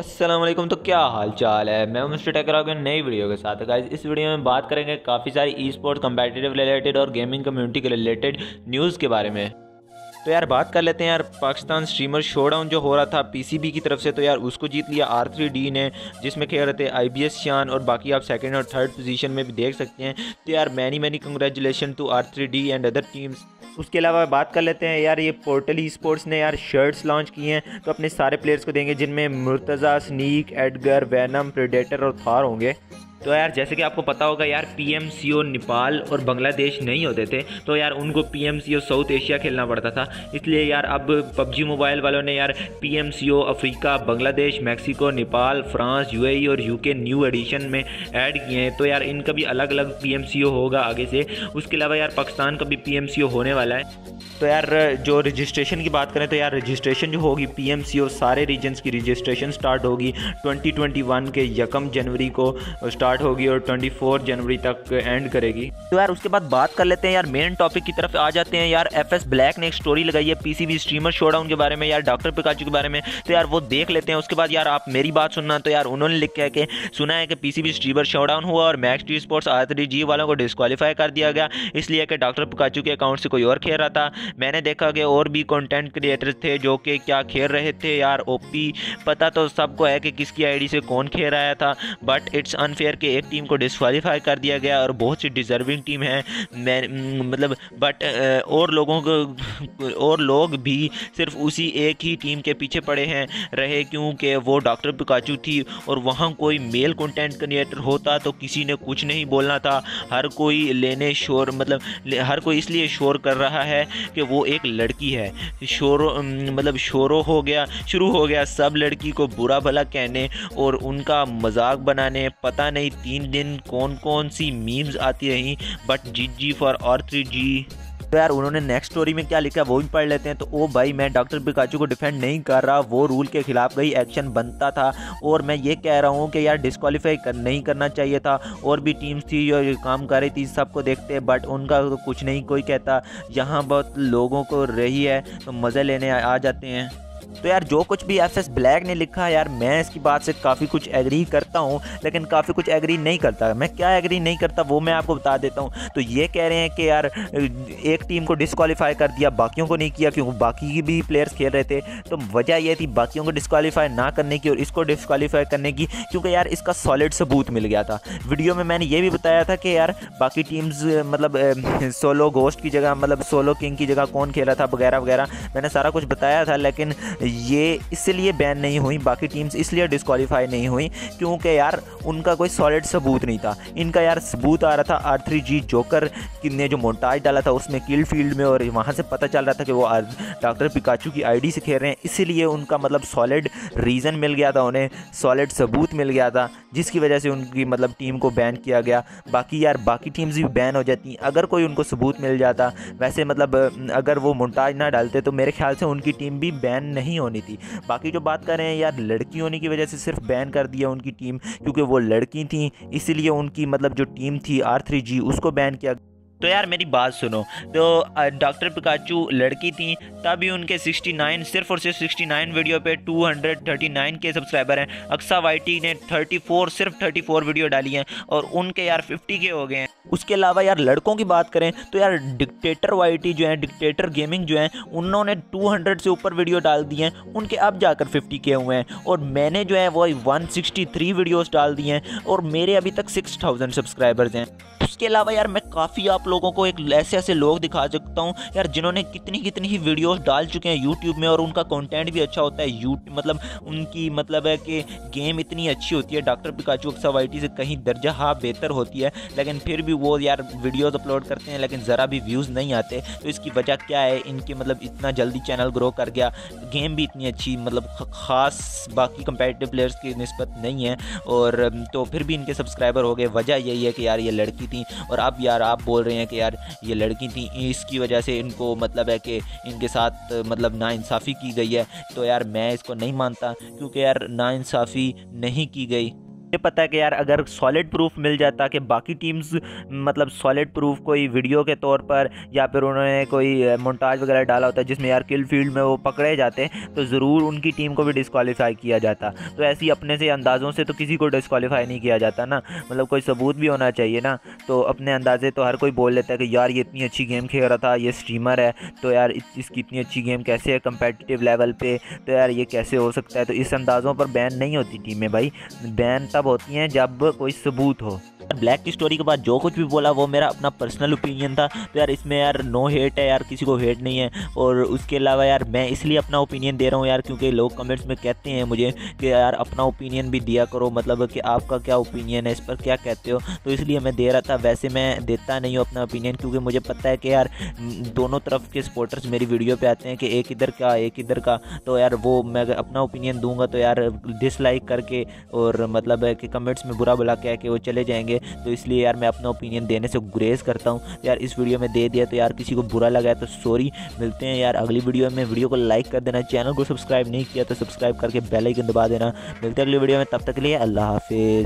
असलम तो क्या हाल चाल है? मैं मिस्टर टेकर के नई वीडियो के साथ। गाइज़ इस वीडियो में बात करेंगे काफ़ी सारी ई स्पोर्ट कम्पेटिटिव रिलेटेड और गेमिंग कम्युनिटी के रिलेटेड न्यूज़ के बारे में। तो यार, बात कर लेते हैं यार, पाकिस्तान स्ट्रीमर शोडाउन जो हो रहा था पीसीबी की तरफ़ से तो यार उसको जीत लिया आर थ्री डी ने, जिसमें खेल रहे थे आई बी एस शान और बाकी आप सेकंड और थर्ड पोजीशन में भी देख सकते हैं। तो यार many many congratulation to R three D and other teams उसके अलावा बात कर लेते हैं, यार ये पोर्टल ई स्पोर्ट्स ने यार शर्ट्स लॉन्च किए हैं तो अपने सारे प्लेयर्स को देंगे, जिनमें Murtaza Sneak Edgar Venom Predator और थार होंगे। तो यार, जैसे कि आपको पता होगा यार P M C O Nepal और बांग्लादेश नहीं होते थे तो यार उनको P M C O South Asia खेलना पड़ता था। इसलिए यार, अब पबजी मोबाइल वालों ने यार P M C O Africa, Bangladesh, Mexico, Nepal, France U A और यूके न्यू एडिशन में ऐड किए हैं। तो यार, इनका भी अलग अलग पी एम सी ओ होगा आगे से। उसके अलावा यार, पाकिस्तान का भी पी एम सी ओ होने वाला है। तो यार, जो रजिस्ट्रेशन की बात करें तो यार रजिस्ट्रेशन जो होगी पी एम सी ओ सारे रीजन्स की रजिस्ट्रेशन स्टार्ट होगी। 2021 के यकम जनवरी को स्टार्ट होगी और 24 जनवरी तक एंड करेगी। तो यार, उसके बाद बात कर लेते हैं यार मेन टॉपिक की तरफ़ आ जाते हैं यार। एफएस ब्लैक ने एक स्टोरी लगाई है पीसीबी स्ट्रीमर शोडाउन के बारे में, यार डॉक्टर पिकाचू के बारे में। तो यार, वो देख लेते हैं, उसके बाद यार आप मेरी बात सुनना। तो यार, उन्होंने लिखा कि, सुना है कि पीसीबी स्ट्रीमर शोडाउन हुआ और Max T sports R G वालों को डिस्कालीफाई कर दिया गया। इसलिए कि डॉक्टर पिकाचू के अकाउंट से कोई और खेल रहा था। मैंने देखा कि और भी कंटेंट क्रिएटर थे जो कि क्या खेल रहे थे यार ओपी पता तो सबको है कि किसकी आईडी से कौन खेल रहा था बट इट्स अनफेयर कि एक टीम को डिसक्वालीफाई कर दिया गया और बहुत सी डिज़र्विंग टीम है। मैं मतलब बट और लोगों को, और लोग भी सिर्फ़ उसी एक ही टीम के पीछे पड़े हैं। रहे क्योंकि वो डॉक्टर पिकाचू थी और वहाँ कोई मेल कंटेंट क्रिएटर होता तो किसी ने कुछ नहीं बोलना था। हर कोई लेने शोर मतलब हर कोई इसलिए शोर कर रहा है कि वो एक लड़की है। शोरो मतलब शोरो हो गया, शुरू हो गया सब लड़की को बुरा भला कहने और उनका मज़ाक बनाने, पता नहीं तीन दिन कौन कौन सी मीम्स आती रहीं बट जी जी फॉर और थ्री जी तो यार उन्होंने नेक्स्ट स्टोरी में क्या लिखा है वो भी पढ़ लेते हैं। तो ओ भाई मैं डॉक्टर पिकाचू को डिफेंड नहीं कर रहा वो रूल के खिलाफ गई एक्शन बनता था। और मैं ये कह रहा हूँ कि यार डिस्कालीफाई कर, नहीं करना चाहिए था। और भी टीम्स थी जो काम कर रही थी सबको देखते बट उनका तो कुछ नहीं कोई कहता। यहाँ बहुत लोगों को रही है तो मज़े लेने आ जाते हैं। तो यार, जो कुछ भी एफ़ एस ब्लैक ने लिखा यार, मैं इसकी बात से काफ़ी कुछ एग्री करता हूँ, लेकिन काफ़ी कुछ एग्री नहीं करता। मैं क्या एग्री नहीं करता, वो मैं आपको बता देता हूँ। तो ये कह रहे हैं कि यार, एक टीम को डिस्कालीफाई कर दिया, बाकियों को नहीं किया, क्योंकि बाकी भी प्लेयर्स खेल रहे थे। तो वजह यह थी, बाकियों को डिस्कालीफाई ना करने की और इसको डिस्कालीफाई करने की, क्योंकि यार, इसका सॉलिड सबूत मिल गया था। वीडियो में मैंने ये भी बताया था कि यार, बाकी टीम्स मतलब सोलो गोस्ट की जगह मतलब सोलो किंग की जगह कौन खेला था, वगैरह वगैरह, मैंने सारा कुछ बताया था, लेकिन ये इसलिए बैन नहीं हुई, बाकी टीम्स इसलिए डिस्कवालीफाई नहीं हुई, क्योंकि यार उनका कोई सॉलिड सबूत नहीं था। इनका यार सबूत आ रहा था आर थ्री जी जोकर ने जो मोन्टाज डाला था, उसमें किल फ़ील्ड में और वहाँ से पता चल रहा था कि वो डॉक्टर पिकाचू की आईडी से खेल रहे हैं। इसीलिए उनका मतलब सॉलिड रीज़न मिल गया था उन्हें सॉलिड सबूत मिल गया था, जिसकी वजह से उनकी मतलब टीम को बैन किया गया। बाकी यार, बाकी टीम्स भी बैन हो जाती अगर कोई उनको सबूत मिल जाता, वैसे मतलब अगर वो मोन्टाज ना डालते तो मेरे ख्याल से उनकी टीम भी बैन नहीं नहीं होनी थी। बाकी जो बात करें यार, लड़की होने की वजह से सिर्फ़ बैन कर दिया उनकी टीम, क्योंकि वो लड़की थी, इसीलिए उनकी मतलब जो टीम थी आर थ्री जी उसको बैन किया तो यार मेरी बात सुनो तो डॉक्टर पिकाचू लड़की थी, तभी उनके 69 सिर्फ़ और सिर्फ़ 69 वीडियो पे 239 के सब्सक्राइबर हैं। अक्सा वाईटी ने 34 सिर्फ़ 34 वीडियो डाली हैं, और उनके यार 50 के हो गए हैं। उसके अलावा यार लड़कों की बात करें तो यार डिक्टेटर वाईटी जो है डिक्टेटर गेमिंग जो है, उन्होंने 200 से ऊपर वीडियो डाल दिए हैं, उनके अब जाकर 50 के हुए हैं, और मैंने जो है वो 163 वीडियोस डाल दिए हैं, और मेरे अभी तक 6000 सब्सक्राइबर्स हैं। उसके अलावा यार मैं काफ़ी आप लोगों को एक ऐसे ऐसे लोग दिखा सकता हूँ। यार, जिन्होंने कितनी कितनी ही वीडियोस डाल चुके हैं यूट्यूब में और उनका कंटेंट भी अच्छा होता है। यू मतलब उनकी मतलब है कि गेम इतनी अच्छी होती है। डॉक्टर पिकाचू अक्सावाइटी से कहीं दर्जा हाँ बेहतर होती है। लेकिन फिर भी वो यार वीडियोज़ अपलोड करते हैं, लेकिन ज़रा भी व्यूज़ नहीं आते। तो इसकी वजह क्या है? इनके मतलब इतना जल्दी चैनल ग्रो कर गया। गेम भी इतनी अच्छी मतलब ख़ास बाकी कंपेटिव प्लेयर्स की नस्बत नहीं है। और तो फिर भी इनके सब्सक्राइबर हो गए। वजह यही है कि यार ये लड़की थी। और अब यार आप बोल रहे कि यार, ये लड़की थी, इसकी वजह से इनको मतलब है कि इनके साथ मतलब नाइंसाफ़ी की गई है। तो यार, मैं इसको नहीं मानता, क्योंकि यार, नाइंसाफ़ी नहीं की गई। मुझे पता है कि यार अगर सॉलिड प्रूफ मिल जाता कि बाकी टीम्स मतलब सॉलिड प्रूफ कोई वीडियो के तौर पर या फिर उन्होंने कोई मोन्टाज वगैरह डाला होता है जिसमें यार किल फ़ील्ड में वो पकड़े जाते तो ज़रूर उनकी टीम को भी डिस्कवालीफाई किया जाता। तो ऐसी अपने से अंदाज़ों से तो किसी को डिस्कवालीफाई नहीं किया जाता ना। मतलब कोई सबूत भी होना चाहिए ना। तो अपने अंदाजे तो हर कोई बोल लेता है कि यार ये इतनी अच्छी गेम खेल रहा था, ये स्ट्रीमर है तो यार इसकी इतनी अच्छी गेम कैसे है कंपेटिटिव लेवल पर तो यार ये कैसे हो सकता है? तो इस अंदाज़ों पर बैन नहीं होती टीमें भाई। बैन तब होती हैं जब कोई सबूत हो। ब्लैक की स्टोरी के बाद जो कुछ भी बोला, वो मेरा अपना पर्सनल ओपिनियन था। तो यार, इसमें यार नो हेट है यार, किसी को हेट नहीं है। और उसके अलावा यार, मैं इसलिए अपना ओपिनियन दे रहा हूँ यार, क्योंकि लोग कमेंट्स में कहते हैं मुझे कि यार, अपना ओपिनियन भी दिया करो। मतलब कि आपका क्या ओपिनियन है, इस पर क्या कहते हो? तो इसलिए मैं दे रहा था, वैसे मैं देता नहीं हूँ अपना ओपिनियन क्योंकि मुझे पता है कि यार दोनों तरफ़ के सपोर्टर्स मेरी वीडियो पर आते हैं कि एक इधर का, एक इधर का। तो यार, वो मैं अपना ओपिनियन दूँगा तो यार डिसलाइक करके, और मतलब कि कमेंट्स में बुरा बुला कह कि वो चले जाएँगे? तो इसलिए यार मैं अपना ओपिनियन देने से गुरेज करता हूँ। यार इस वीडियो में दे दिया तो यार किसी को बुरा लगा तो सॉरी मिलते हैं यार अगली वीडियो में। वीडियो को लाइक कर देना चैनल को सब्सक्राइब नहीं किया तो सब्सक्राइब करके बेल आइकन दबा देना। मिलते हैं अगली वीडियो में। तब तक लिए अल्लाह हाफिज़।